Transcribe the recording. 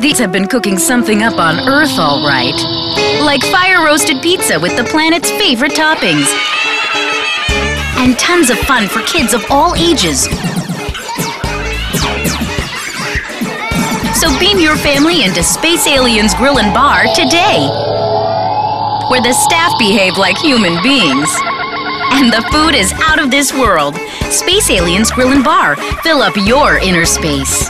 These have been cooking something up on Earth, all right. Like fire roasted pizza with the planet's favorite toppings. And tons of fun for kids of all ages. So beam your family into Space Aliens Grill and Bar today, where the staff behave like human beings. And the food is out of this world. Space Aliens Grill and Bar. Fill up your inner space.